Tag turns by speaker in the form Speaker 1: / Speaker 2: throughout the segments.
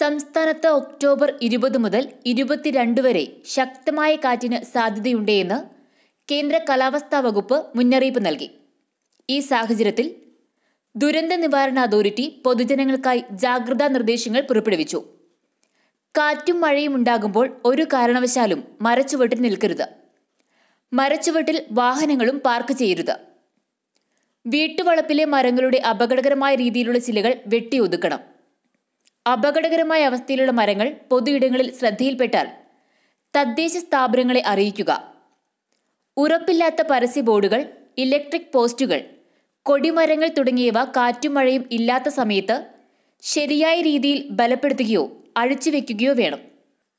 Speaker 1: സംസ്ഥാനത്ത് ഒക്ടോബർ ഇരുപത് മുതൽ ഇരുപത്തിരണ്ട് വരെ ശക്തമായ കാറ്റിന് സാധ്യതയുണ്ടെന്ന് കേന്ദ്ര കാലാവസ്ഥാ വകുപ്പ് മുന്നറിയിപ്പ് നൽകി ഈ സാഹചര്യത്തിൽ ദുരന്ത നിവാരണ അതോറിറ്റി പൊതുജനങ്ങൾക്കായി ജാഗ്രതാ നിർദ്ദേശങ്ങൾ പുറപ്പെടുവിച്ചു കാറ്റും മഴയും ഉണ്ടാകുമ്പോൾ ഒരു കാരണവശാലും മരച്ചുവട്ടിൽ നിൽക്കരുത് മരച്ചുവട്ടിൽ വാഹനങ്ങളും പാർക്ക് ചെയ്യരുത് വീട്ടുവളപ്പിലെ മരങ്ങളുടെ അപകടകരമായ രീതിയിലുള്ള ചിലകൾ വെട്ടിയൊതുക്കണം അപകടകരമായ അവസ്ഥയിലുള്ള മരങ്ങൾ പൊതുയിടങ്ങളിൽ ശ്രദ്ധയിൽപ്പെട്ടാൽ തദ്ദേശ സ്ഥാപനങ്ങളെ അറിയിക്കുക ഉറപ്പില്ലാത്ത പരസ്യ ബോർഡുകൾ ഇലക്ട്രിക് പോസ്റ്റുകൾ കൊടിമരങ്ങൾ തുടങ്ങിയവ കാറ്റും മഴയും ഇല്ലാത്ത സമയത്ത് ശരിയായ രീതിയിൽ ബലപ്പെടുത്തുകയോ വെക്കുകയോ വേണം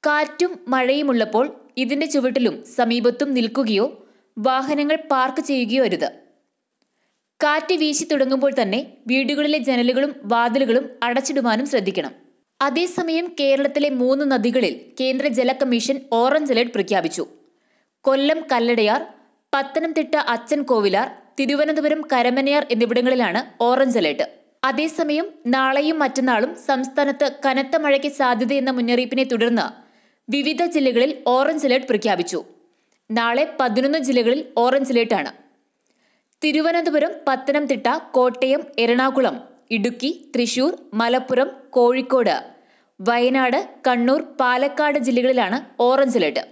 Speaker 1: കാറ്റും മഴയുമുള്ളപ്പോൾ ഇതിന്റെ ചുവട്ടിലും സമീപത്തും നിൽക്കുകയോ വാഹനങ്ങൾ പാർക്ക് ചെയ്യുകയോ അരുത് കാറ്റ് വീശി തുടങ്ങുമ്പോൾ തന്നെ വീടുകളിലെ ജനലുകളും വാതിലുകളും അടച്ചിടുവാനും ശ്രദ്ധിക്കണം അതേസമയം കേരളത്തിലെ മൂന്ന് നദികളിൽ കേന്ദ്ര ജല കമ്മീഷൻ ഓറഞ്ച് അലേർട്ട് പ്രഖ്യാപിച്ചു കൊല്ലം കല്ലടയാർ പത്തനംതിട്ട അച്ചൻ കോവിലാർ തിരുവനന്തപുരം കരമനയാർ എന്നിവിടങ്ങളിലാണ് ഓറഞ്ച് അലേർട്ട് അതേസമയം നാളെയും മറ്റന്നാളും സംസ്ഥാനത്ത് കനത്ത മഴയ്ക്ക് സാധ്യതയെന്ന മുന്നറിയിപ്പിനെ തുടർന്ന് വിവിധ ജില്ലകളിൽ ഓറഞ്ച് അലേർട്ട് പ്രഖ്യാപിച്ചു നാളെ പതിനൊന്ന് ജില്ലകളിൽ ഓറഞ്ച് അലേർട്ടാണ് തിരുവനന്തപുരം പത്തനംതിട്ട കോട്ടയം എറണാകുളം ഇടുക്കി തൃശൂർ മലപ്പുറം കോഴിക്കോട് വയനാട് കണ്ണൂർ പാലക്കാട് ജില്ലകളിലാണ് ഓറഞ്ച് അലർട്ട്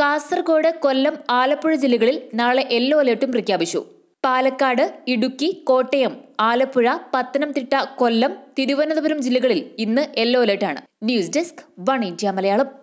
Speaker 1: കാസർഗോഡ് കൊല്ലം ആലപ്പുഴ ജില്ലകളിൽ നാളെ യെല്ലോ അലർട്ടും പ്രഖ്യാപിച്ചു പാലക്കാട് ഇടുക്കി കോട്ടയം ആലപ്പുഴ പത്തനംതിട്ട കൊല്ലം തിരുവനന്തപുരം ജില്ലകളിൽ ഇന്ന് യെല്ലോ അലർട്ടാണ് news desk one India Malayalam